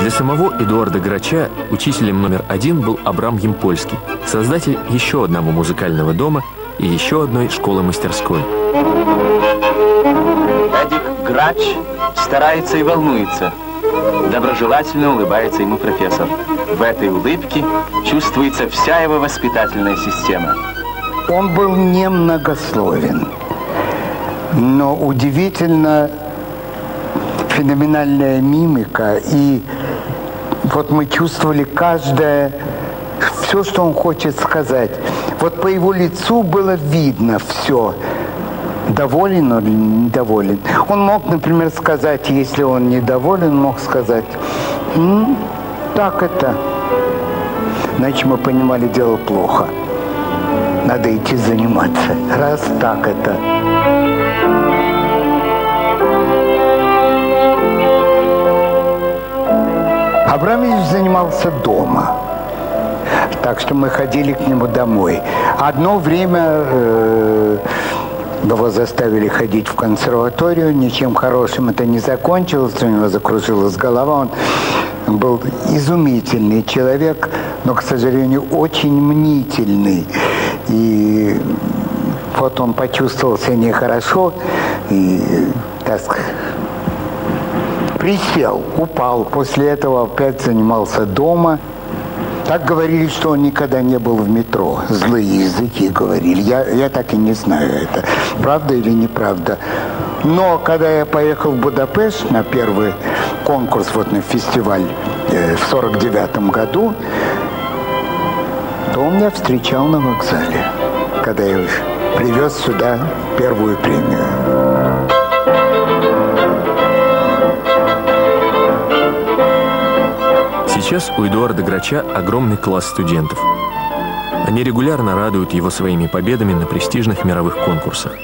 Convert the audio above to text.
Для самого Эдуарда Грача учителем номер один был Абрам Емпольский, создатель еще одного музыкального дома и еще одной школы-мастерской. Эдик Грач старается и волнуется. Доброжелательно улыбается ему профессор. В этой улыбке чувствуется вся его воспитательная система. Он был немногословен, но удивительно феноменальная мимика. И вот мы чувствовали каждое, все, что он хочет сказать. Вот по его лицу было видно все – доволен или недоволен. Он мог, например, сказать, если он недоволен, мог сказать, М, так это. Значит, мы понимали, дело плохо. Надо идти заниматься. Раз так это. Абрамович занимался дома. Так что мы ходили к нему домой. Одно время э, его заставили ходить в консерваторию, ничем хорошим это не закончилось, у него закружилась голова, он был изумительный человек, но, к сожалению, очень мнительный. И вот он почувствовал себя нехорошо и, так присел, упал. После этого опять занимался дома – так говорили, что он никогда не был в метро. Злые языки говорили. Я, я так и не знаю, это правда или неправда. Но когда я поехал в Будапешт на первый конкурс, вот на фестиваль э, в сорок девятом году, то он меня встречал на вокзале, когда я привез сюда первую премию. Сейчас у Эдуарда Грача огромный класс студентов. Они регулярно радуют его своими победами на престижных мировых конкурсах.